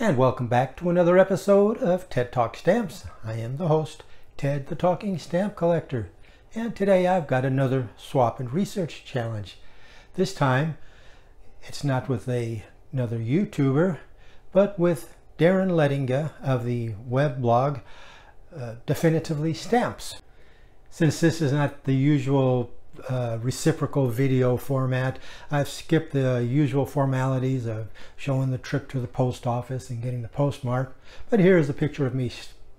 And welcome back to another episode of Ted Talks Stamps. I am the host, Ted the Talking Stamp Collector. And today I've got another swap and research challenge. This time, it's not with a, another YouTuber, but with Darrin Lettinga of the web blog uh, Definitively Stamps. Since this is not the usual uh, reciprocal video format. I've skipped the usual formalities of showing the trip to the post office and getting the postmark. But here's a picture of me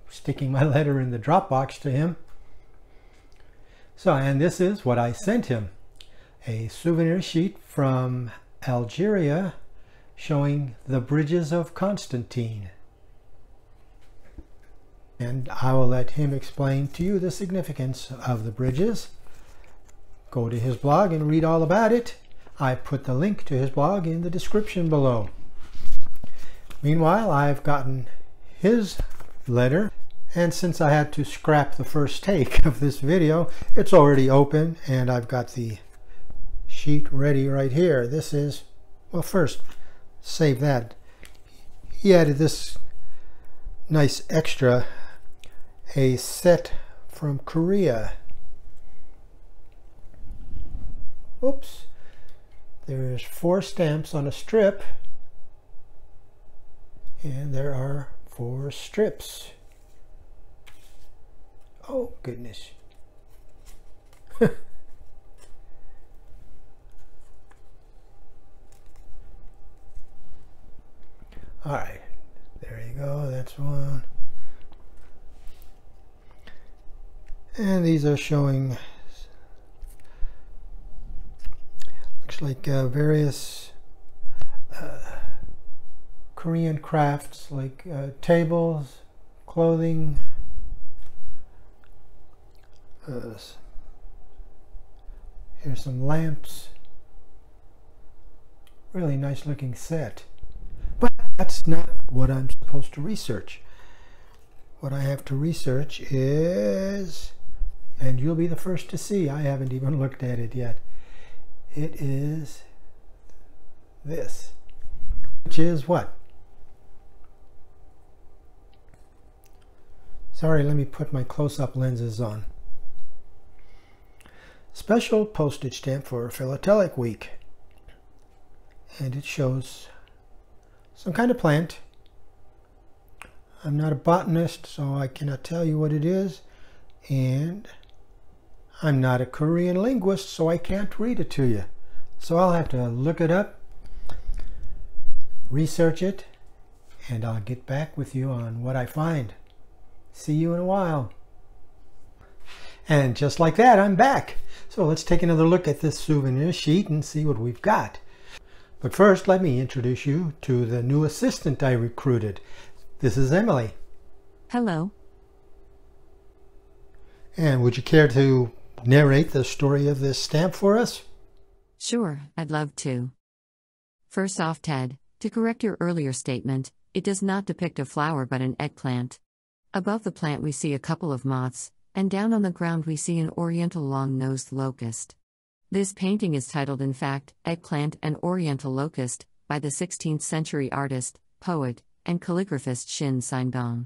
sticking my letter in the Dropbox to him. So, and this is what I sent him. A souvenir sheet from Algeria showing the bridges of Constantine. And I will let him explain to you the significance of the bridges go to his blog and read all about it. I put the link to his blog in the description below. Meanwhile, I've gotten his letter and since I had to scrap the first take of this video, it's already open and I've got the sheet ready right here. This is, well first, save that. He added this nice extra, a set from Korea. Oops, there's four stamps on a strip and there are four strips. Oh goodness. All right, there you go, that's one. And these are showing like uh, various uh, Korean crafts like uh, tables, clothing, uh, here's some lamps. Really nice looking set. But that's not what I'm supposed to research. What I have to research is, and you'll be the first to see, I haven't even looked at it yet it is this, which is what? Sorry, let me put my close-up lenses on. Special postage stamp for Philatelic Week. And it shows some kind of plant. I'm not a botanist, so I cannot tell you what it is. And I'm not a Korean linguist, so I can't read it to you. So I'll have to look it up, research it, and I'll get back with you on what I find. See you in a while. And just like that, I'm back. So let's take another look at this souvenir sheet and see what we've got. But first, let me introduce you to the new assistant I recruited. This is Emily. Hello. And would you care to narrate the story of this stamp for us? Sure, I'd love to. First off, Ted, to correct your earlier statement, it does not depict a flower but an eggplant. Above the plant, we see a couple of moths, and down on the ground, we see an oriental long nosed locust. This painting is titled, in fact, Eggplant and Oriental Locust, by the 16th century artist, poet, and calligraphist Shin Saimdang.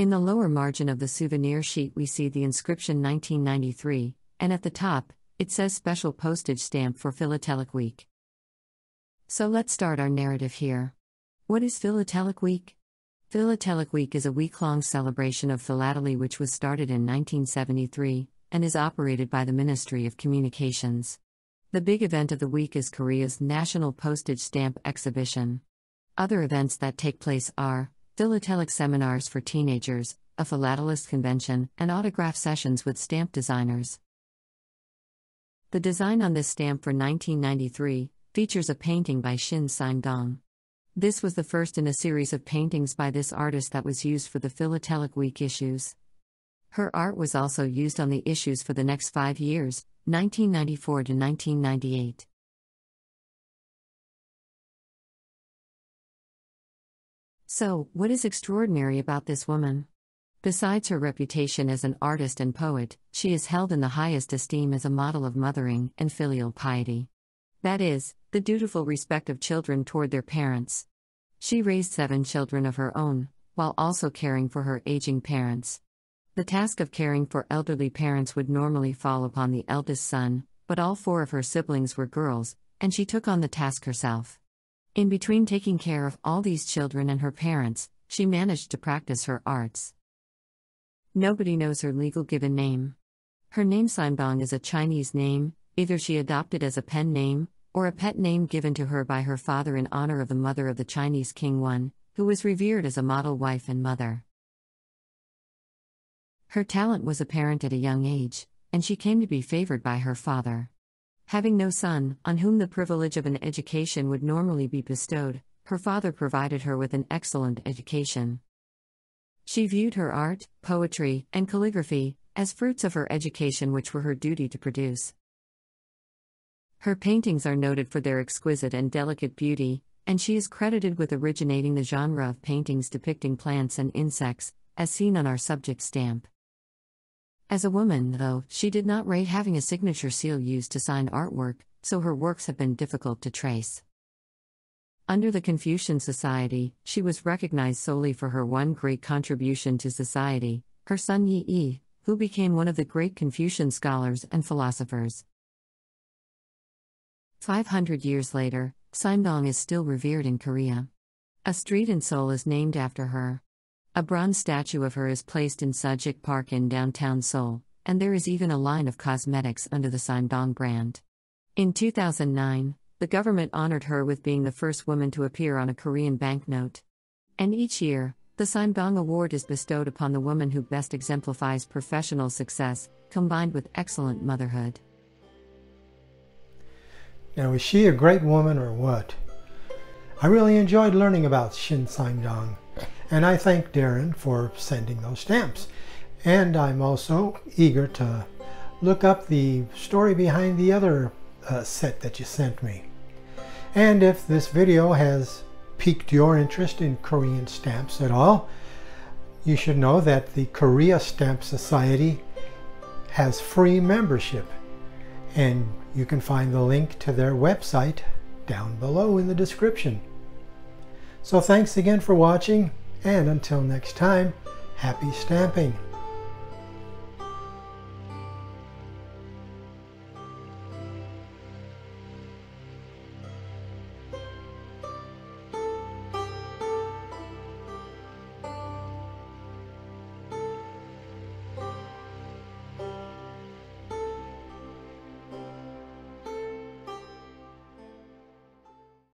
In the lower margin of the souvenir sheet, we see the inscription 1993, and at the top, it says Special Postage Stamp for Philatelic Week. So let's start our narrative here. What is Philatelic Week? Philatelic Week is a week long celebration of philately which was started in 1973 and is operated by the Ministry of Communications. The big event of the week is Korea's National Postage Stamp Exhibition. Other events that take place are philatelic seminars for teenagers, a philatelist convention, and autograph sessions with stamp designers. The design on this stamp for 1993 features a painting by Shin Saimdang. This was the first in a series of paintings by this artist that was used for the Philatelic Week issues. Her art was also used on the issues for the next five years, 1994 to 1998. So, what is extraordinary about this woman? Besides her reputation as an artist and poet, she is held in the highest esteem as a model of mothering and filial piety. That is, the dutiful respect of children toward their parents. She raised seven children of her own, while also caring for her aging parents. The task of caring for elderly parents would normally fall upon the eldest son, but all four of her siblings were girls, and she took on the task herself. In between taking care of all these children and her parents, she managed to practice her arts. Nobody knows her legal given name. Her name Saimdang is a Chinese name, either she adopted as a pen name, or a pet name given to her by her father in honor of the mother of the Chinese King Wen, who was revered as a model wife and mother. Her talent was apparent at a young age, and she came to be favored by her father. Having no son, on whom the privilege of an education would normally be bestowed, her father provided her with an excellent education. She viewed her art, poetry, and calligraphy as fruits of her education, which were her duty to produce. Her paintings are noted for their exquisite and delicate beauty, and she is credited with originating the genre of paintings depicting plants and insects, as seen on our subject stamp. As a woman, though, she did not rate having a signature seal used to sign artwork, so her works have been difficult to trace. Under the Confucian Society, she was recognized solely for her one great contribution to society, her son Yi Yi, who became one of the great Confucian scholars and philosophers. 500 years later, Saimdang is still revered in Korea. A street in Seoul is named after her. A bronze statue of her is placed in Sajik Park in downtown Seoul, and there is even a line of cosmetics under the Saimdang brand. In 2009, the government honored her with being the first woman to appear on a Korean banknote. And each year, the Saimdang Award is bestowed upon the woman who best exemplifies professional success, combined with excellent motherhood. Now, is she a great woman or what? I really enjoyed learning about Shin Saimdang. And I thank Darrin for sending those stamps. And I'm also eager to look up the story behind the other uh, set that you sent me. And if this video has piqued your interest in Korean stamps at all, you should know that the Korea Stamp Society has free membership. And you can find the link to their website down below in the description. So thanks again for watching. And until next time, happy stamping!